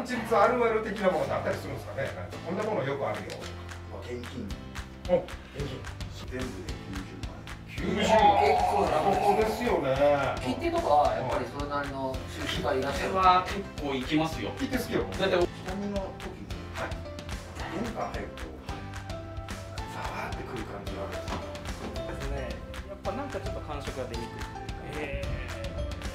残地物あるある的なものってあったりするんですかね。なんかこんなものよくあるよ。まあ、現金。お。現金全部で90万。90結構なここですよね。切手とかはやっぱりそれなりの収集がいらっしゃる。は結構いきますよ。切手好きよ。だって下見の時に、玄関入るとザワーってくる感じがあるんですよ。ですね。やっぱなんかちょっと感触が出にくいというか。え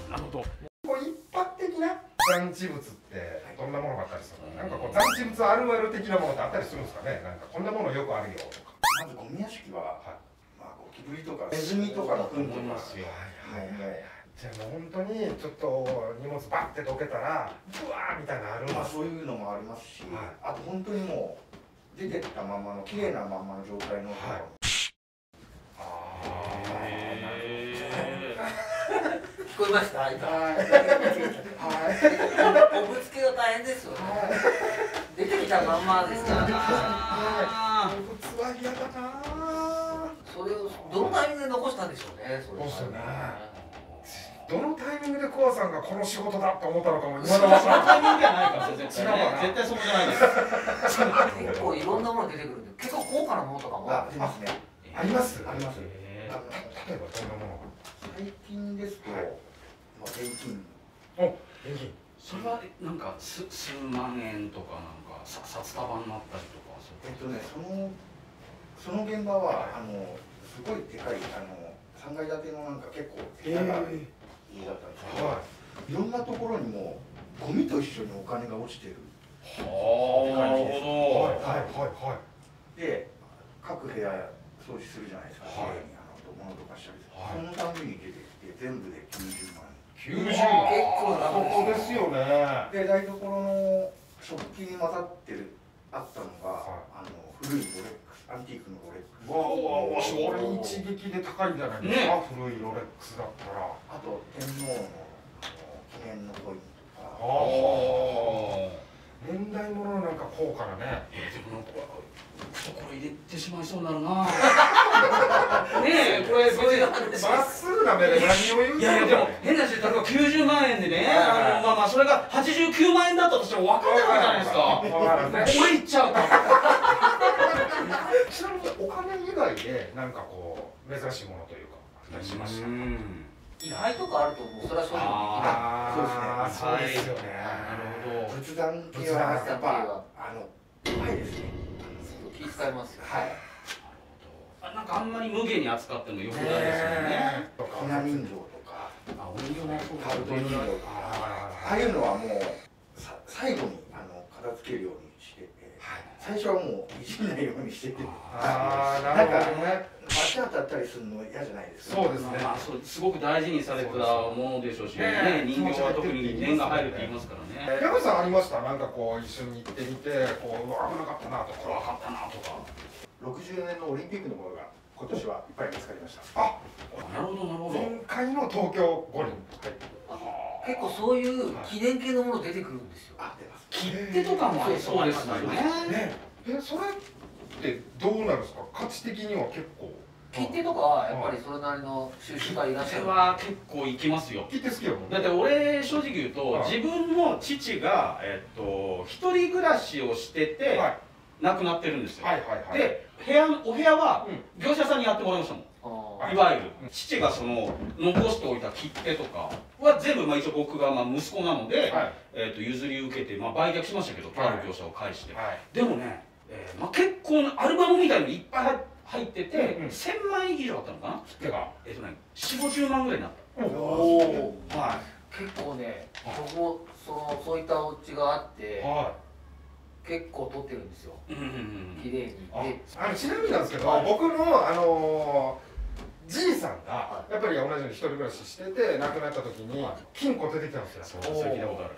ー、なるほど。こう一般的な残地物ってどんなものがあったりするの？なんかこう残地物あるある的なものってあったりするんですかね？なんかこんなものよくあるよとか。まずゴミ屋敷は、はい。まあ、ゴキブリとか。ネズミとかの糞とかすよ。はいはいはいじゃあもう本当にちょっと荷物バッてどけたらブワーみたいなのあるまあ、すそういうのもありますし、はい。あと本当にもう出てったままの綺麗なまんまの状態の、はい聞こえました？今はい。おぶつけが大変ですよね。出てきたまんまですから。あ動物は嫌だなそれをどのタイミングで残したんでしょうねそうっすよね。どのタイミングでコアさんがこの仕事だって思ったのかも今だわ そのタイミングじゃないから絶対。違うわなね絶対そこじゃないです。結構いろんなもの出てくるんで結構高価なものとかもあ出ますね。あります。あります例えばどんなものが？最近ですと、はい。まあ、現金。お現金。それはなんか数数万円とかなんかさ札束になったりとかえっとねそのその現場は、あのすごいでかいあの3階建てのなんか結構部屋が家だったんですけど、、はい。ろんなところにもゴミと一緒にお金が落ちてる。はあなるほはいはいはいはい。で各部屋掃除するじゃないですか、はい綺麗にあの物とかしたりする、はい。そのたびに出てきて全部で90万。90結構なここですよね。で台所の食器に混ざってるあったのが、はあの古いロレックスアンティークのロレックス。わあわあわあそれ一撃で高いんじゃないですか、古いロレックスだったら。あと天皇の記念のコインとか。ああ年代物のなんか高価なね。えー、でもなんか懐入れてしまいそうになるな。ねえ。これそういまっすぐな目で何を言ういやいやでも変な話例えば90万円でねあのまあまあそれが89万円だったとしても分かんないじゃないですか。わからないっちゃうかちなみにお金以外でなんかこう珍しいものというかあったりしましたうん。位牌とかあるともう。それは正直。あー。そうですよね。なるほど。仏壇系はやっぱあのうまいですね気遣いますよ。はい。あなんかあんまり無限に扱ってもよくないですよね。ねえ。ひな人形とか。あお人形もそうカルト人形とか。ああいうのはもうさ最後にあの片付けるように最初はもういじんないようにしてて。ああなるほどね。罰当たったりするの嫌じゃないですか。そうですね。まあ、そうすごく大事にされてたものでしょうし、ね。ね、人形は特に念が入るって言いますからね。山口さんありました？なんかこう一緒に行ってみてこううわ危なかったなとか。怖かったなとか。60年のオリンピックのものが今年はいっぱい見つかりました。あなるほど、なるほど。前回の東京五輪結構そういう記念系のもの出てくるんですよ。あ出ます切手とかもありそう。ですよね。ね。えそれってどうなるんですか？価値的には結構。切手とかはやっぱりそれなりの収集がいらっしゃる。それは結構いきますよ。切手好きやもんだって俺正直言うとはい。自分の父がえっと一人暮らしをしててはい。亡くなってるんですよ。はいはいはい。で部屋お部屋はう業者さんにやってもらいましたもん。あいわゆる父がその残しておいた切手とかは全部まあ一応僕がまあ息子なので、はい。えー、と譲り受けて、まあ、売却しましたけどとある業者を介して、はい。でもね、えーまあ、結構なアルバムみたいのいっぱい入ってて、うんうん。1000枚以上あったのかな？切手が。えっ、とね4 5 0万ぐらいになっおおたは結構ね僕もそのそういったお家があっては結構撮ってるんですよ。いうんうんうん。綺麗に。あであのちなみになんですけど、はい。僕のあのーじいさんがはやっぱり同じように一人暮らししてて亡くなった時にはい。金庫出てきたんですよ。ことある。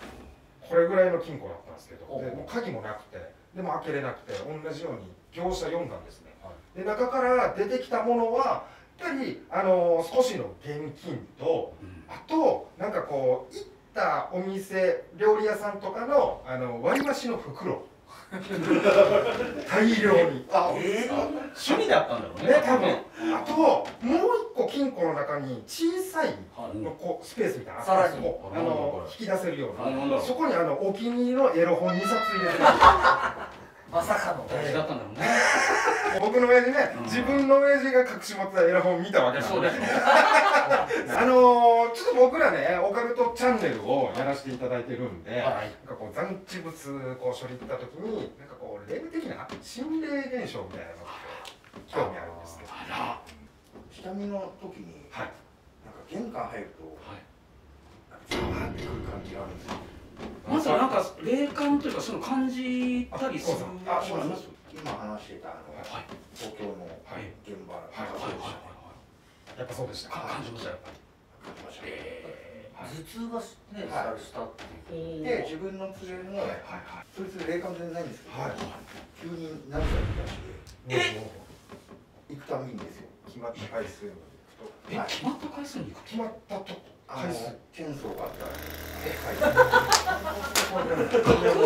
これぐらいの金庫だったんですけど。でもう鍵もなくてでも開けれなくて同じように業者読んだんですね、で中から出てきたものはやっぱり、あのー少しの現金とうん。あとなんかこう行ったお店料理屋さんとかのあの割り箸の袋 大量に。あえー？趣味だったんだろうね。ね多分。あともう一個金庫の中に小さサイのこうスペースみたいなさらに。あのれ。引き出せるようあなそこにあのお気に入りのエロ本2冊入れてる。まさかの大事だったんだろうね。僕の親父ね、うん。自分の親父が隠し持ってたエロ本を見たわけなんでそうですねあのー、ちょっと僕らねオカルトチャンネルをやらせていただいてるんで、はい。なんかこう残地物こう処理った時になんかこう霊的な心霊現象みたいなのって興味あるんですけど。あら。下見の時にはい。なんか玄関入るとはい。ザーってくる感じがあるんですよ。まずはなんか霊感というかそういうの感じたりする。あそうなんです。今話してたあのはい。東京のはい。現場はい。なんかそうでしたやっぱそうでしたか感じましたやっぱり。感じまし頭痛がねはい。したっていう。で自分の連れもはいはい。そいつ霊感全然ないんですけどはい急に涙出して。え？行くたびにですよ。決まった回数までいくと。え決まった回数に行く？決まったとあの回数。チェーンソーがあったら。確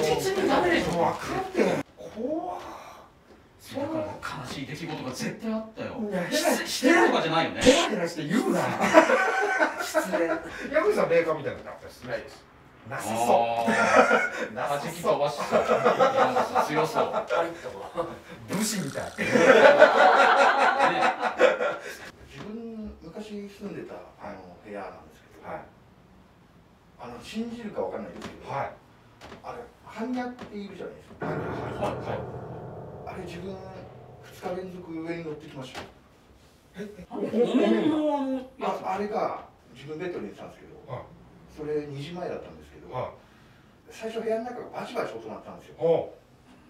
実にダメでしょ分かってない怖っそだんなしい出来事が絶対あったよ。いやししてるとかじゃないよね。ヘラヘラして言うな。失礼さん霊感みたいなのあったりするないです。なさそう。なさ弾きそう飛ばしそう。強そう。入ったわ武士みたいね自分昔住んでたあの部屋なんですけど、はい。あの信じるかわかんないですけど、はい。あれ般若っているじゃないですか。はい。はい。はい。あれ自分2日連続上に乗ってきました。よお面のあああれが自分ベッドに寝てたんですけどはいそれ2時前だったんですけど、はい最初部屋の中がバチバチ音鳴ったんですよほ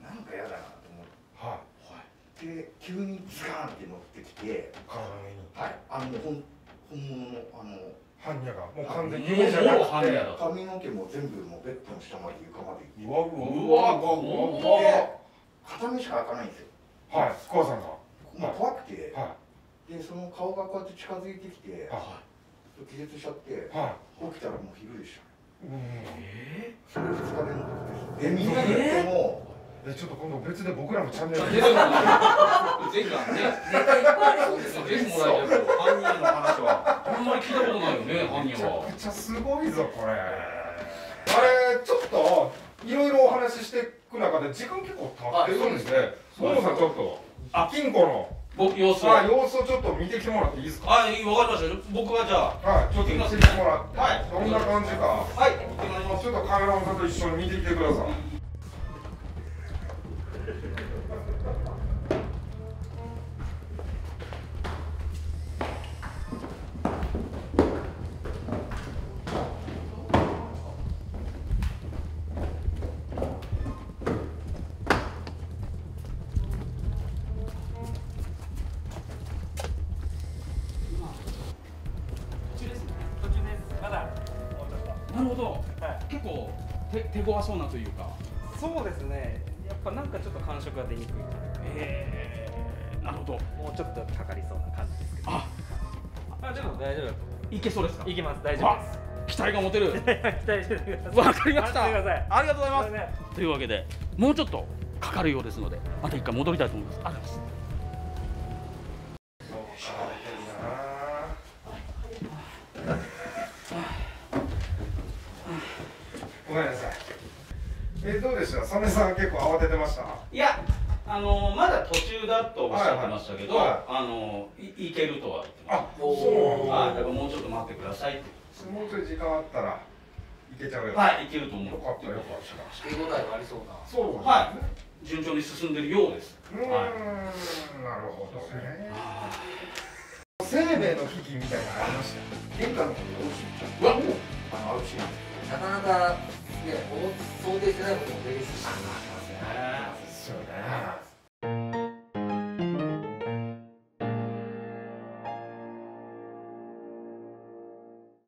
なんか嫌だなと思っうはいて急にズカーンって乗ってきて体の上にはいあの本本物のあの般若がもう完全に夢じゃなくもう般若だと髪の毛も全部もうベッドの下まで床までうわううわわうわうわで片目しか開かないんですよはい母さんが。もう怖くて。はでその顔がこうやって近づいてきてい。は気絶しちゃってい。は起きたらもう昼でした。いうん。えそれ2日連続です。でみんなで言ってもえちょっと今度別で僕らのチャンネルー、出てもらぜひあのねネタいっぱいありそう。ですよぜひもらいたいけど犯人の話はあんまり聞いたことないよね犯めちゃ人はくちゃすごいぞこれ。あれちょっといろいろお話ししていく中で時間結構経ってるんでももさんちょっとあ金庫の。僕様子を。あ様子をちょっと見てきてもらっていいですか？はいわかりました。僕はじゃあはいちょっと見て。きてもらってはい。どんな感じか。はい。ちょっとカメラマンさんと一緒に見てきてください手手強そうなというか。そうですね。やっぱなんかちょっと感触が出にくいえー、なるほど。もうちょっとかかりそうな感じですけど。あ。あでも大丈夫だと思いけそうですか？いきます大丈夫期待が持てる。で す期待しててください。わかりました。ありがとうございます。すいませんというわけでもうちょっとかかるようですのでまた一回戻りたいと思います。ありがとうございますごめんなさいえどうでした曽根さん結構慌ててました？いやあのまだ途中だとおっしゃってましたけど、はいはい。あのいいけるとは言ってまあそうはい、だからもうちょっと待ってくださいって。もうちょい時間あったらいけちゃうよ。はいいけると思う。よかったよかった。手応えがありそうな。そうは順調に進んでるようです。うーんはい。なるほどね。あ生命の危機みたいなのありました？玄関の方に落ちちゃっ。てうわあのアウチなかなか、ね、想定してないこともできるし。そうだね。